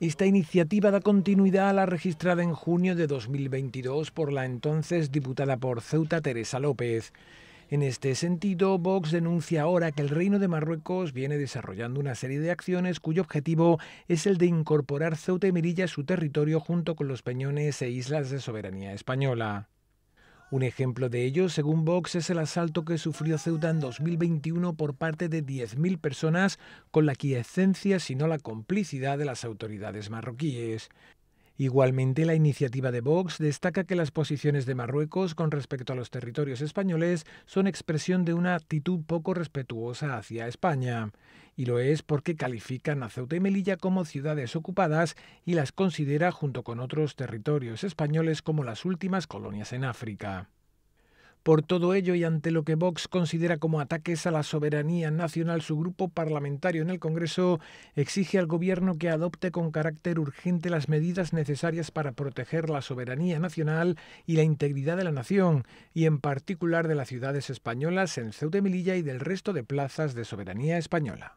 Esta iniciativa da continuidad a la registrada en junio de 2022 por la entonces diputada por Ceuta Teresa López. En este sentido, Vox denuncia ahora que el Reino de Marruecos viene desarrollando una serie de acciones cuyo objetivo es el de incorporar Ceuta y Melilla a su territorio junto con los peñones e islas de soberanía española. Un ejemplo de ello, según Vox, es el asalto que sufrió Ceuta en 2021 por parte de 10.000 personas con la quiescencia, sino la complicidad de las autoridades marroquíes. Igualmente, la iniciativa de Vox destaca que las posiciones de Marruecos con respecto a los territorios españoles son expresión de una actitud poco respetuosa hacia España. Y lo es porque califican a Ceuta y Melilla como ciudades ocupadas y las considera junto con otros territorios españoles como las últimas colonias en África. Por todo ello y ante lo que Vox considera como ataques a la soberanía nacional, su grupo parlamentario en el Congreso exige al Gobierno que adopte con carácter urgente las medidas necesarias para proteger la soberanía nacional y la integridad de la nación, y en particular de las ciudades españolas en Ceuta y Melilla y del resto de plazas de soberanía española.